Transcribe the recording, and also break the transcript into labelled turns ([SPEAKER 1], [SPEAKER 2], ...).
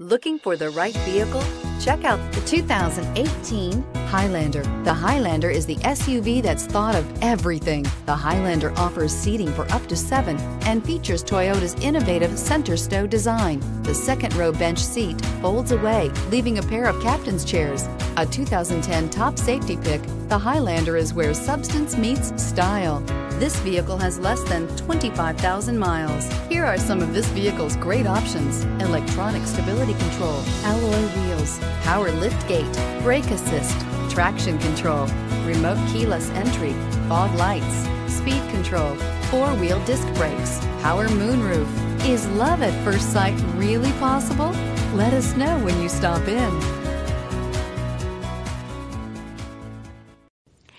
[SPEAKER 1] Looking for the right vehicle? Check out the 2018 Highlander. The Highlander is the SUV that's thought of everything. The Highlander offers seating for up to seven and features Toyota's innovative center stow design. The second row bench seat folds away, leaving a pair of captain's chairs. A 2010 top safety pick, the Highlander is where substance meets style. This vehicle has less than 25,000 miles. Here are some of this vehicle's great options. Electronic stability control, alloy wheels, power lift gate, brake assist, traction control, remote keyless entry, fog lights, speed control, four-wheel disc brakes, power moonroof. Is love at first sight really possible? Let us know when you stop in.